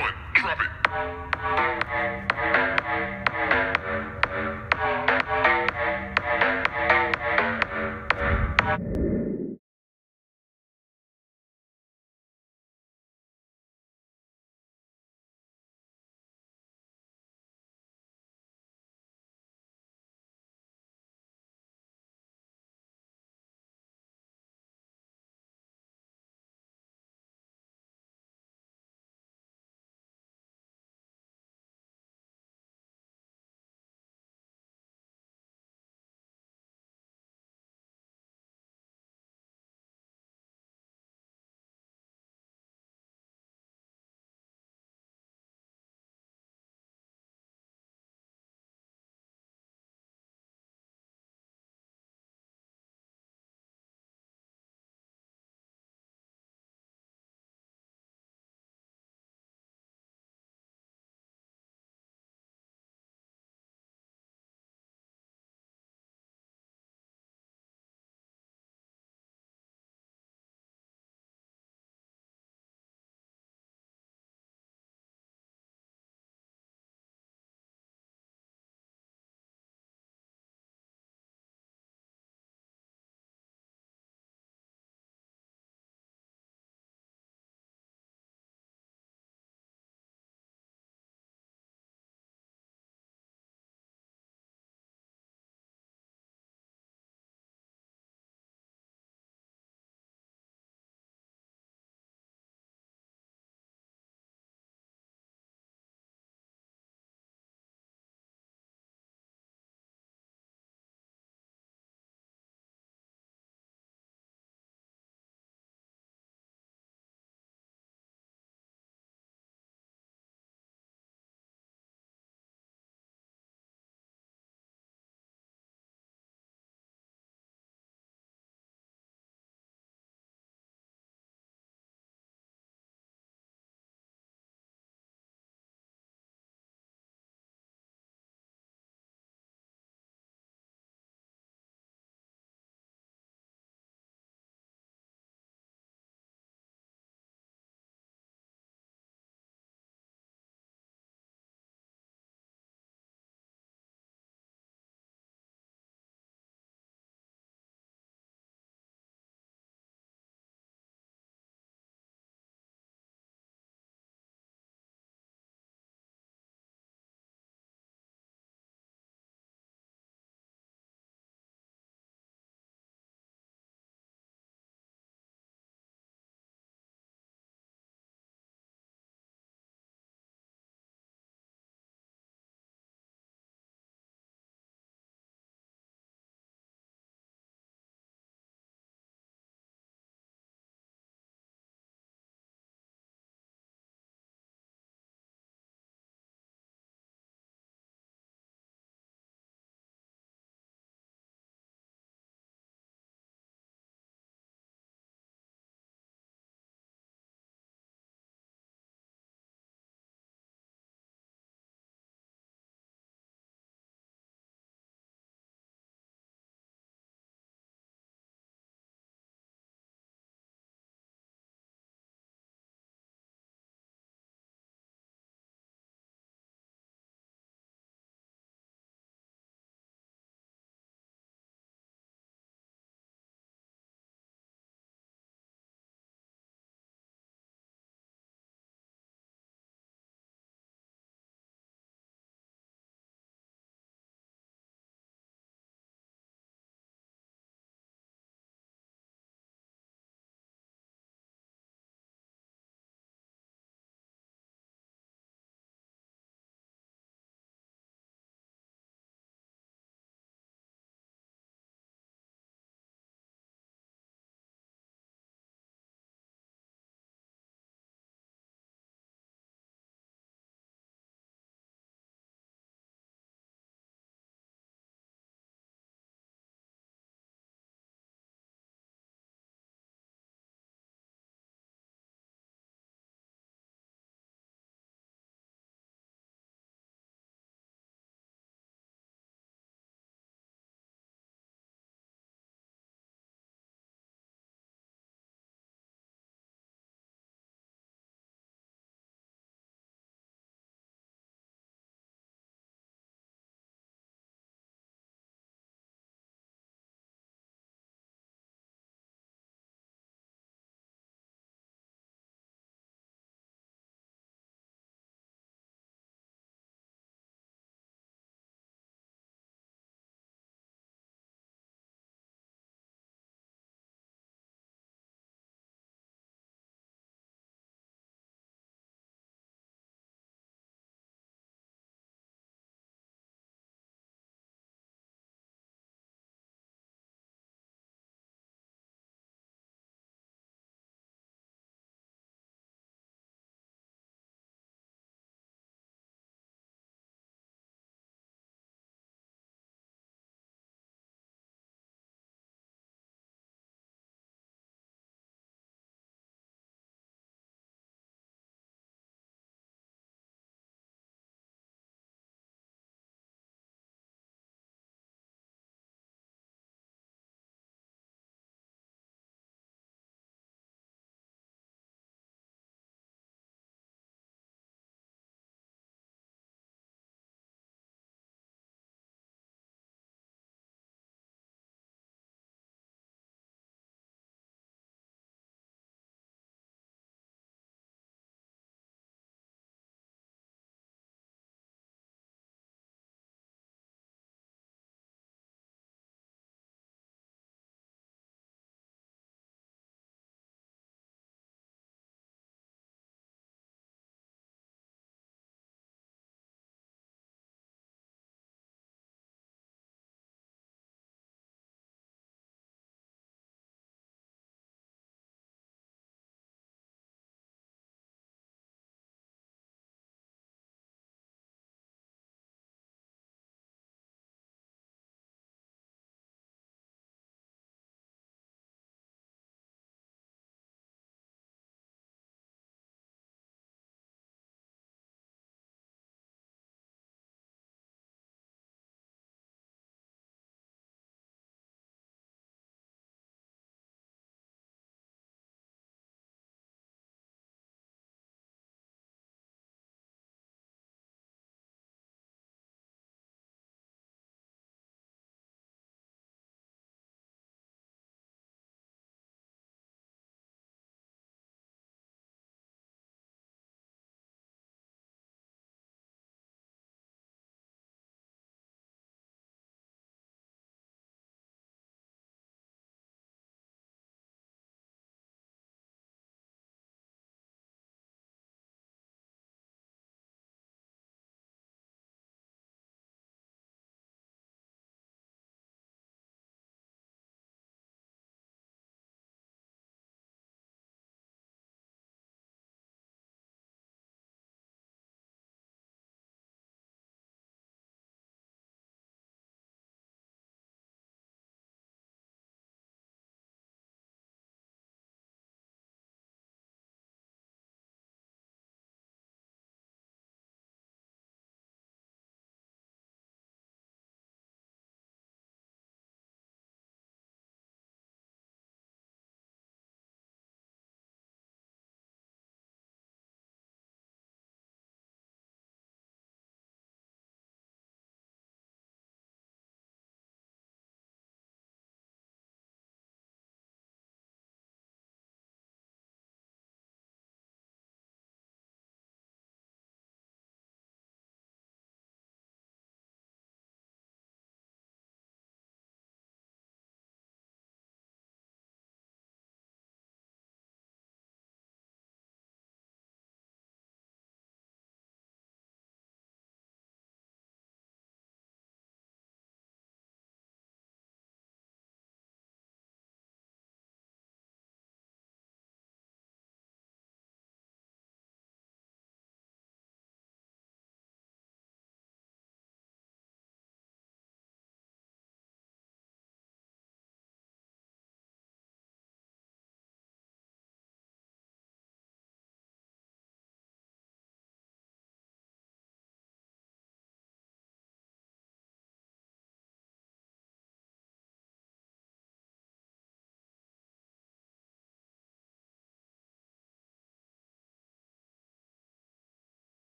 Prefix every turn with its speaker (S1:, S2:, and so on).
S1: one, drop it.